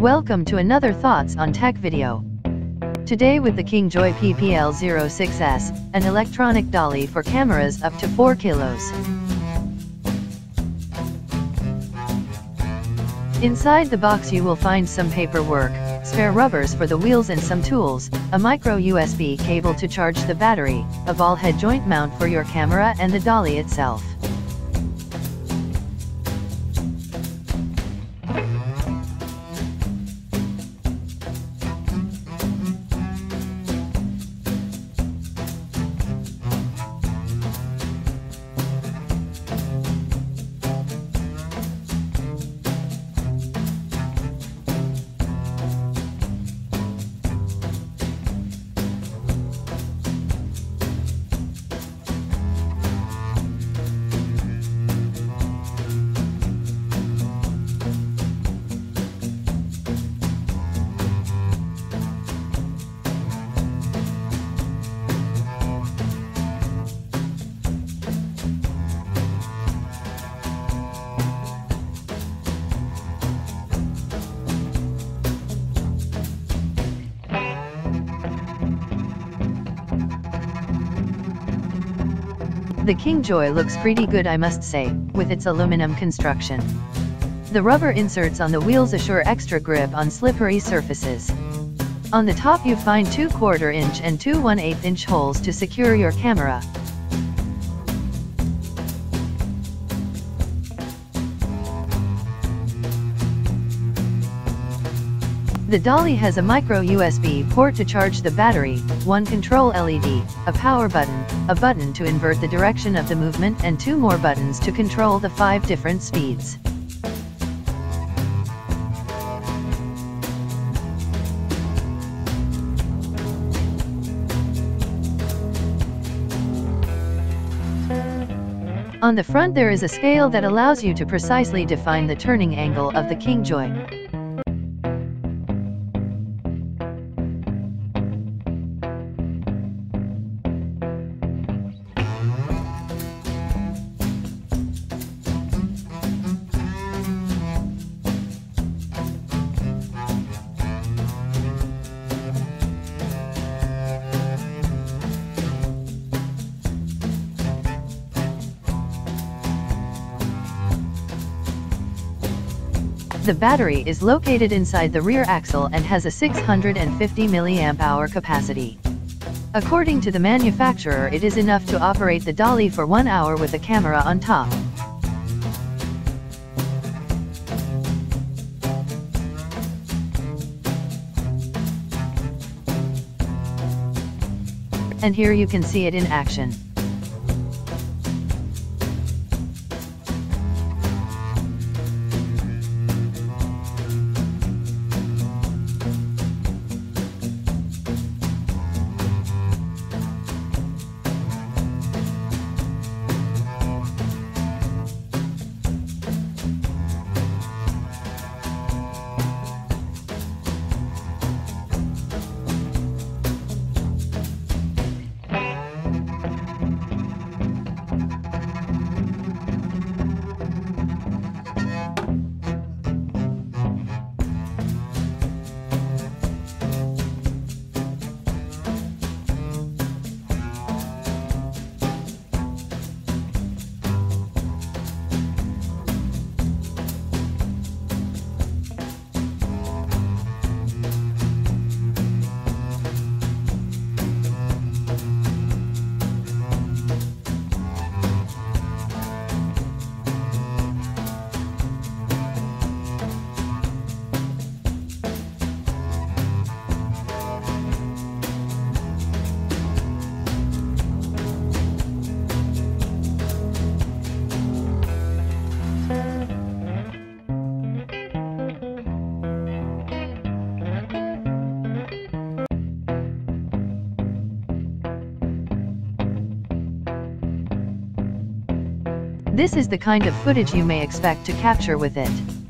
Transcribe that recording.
Welcome to another Thoughts on Tech video. Today with the KingJoy PPL06S, an electronic dolly for cameras up to 4 kilos. Inside the box you will find some paperwork, spare rubbers for the wheels and some tools, a micro USB cable to charge the battery, a ball head joint mount for your camera and the dolly itself. The KingJoy looks pretty good I must say, with its aluminum construction. The rubber inserts on the wheels assure extra grip on slippery surfaces. On the top you find 2 quarter inch and 2 1 8 inch holes to secure your camera. The dolly has a micro USB port to charge the battery, one control LED, a power button, a button to invert the direction of the movement and two more buttons to control the five different speeds. On the front there is a scale that allows you to precisely define the turning angle of the KingJoy. The battery is located inside the rear axle and has a 650 mAh capacity. According to the manufacturer it is enough to operate the dolly for one hour with a camera on top. And here you can see it in action. This is the kind of footage you may expect to capture with it.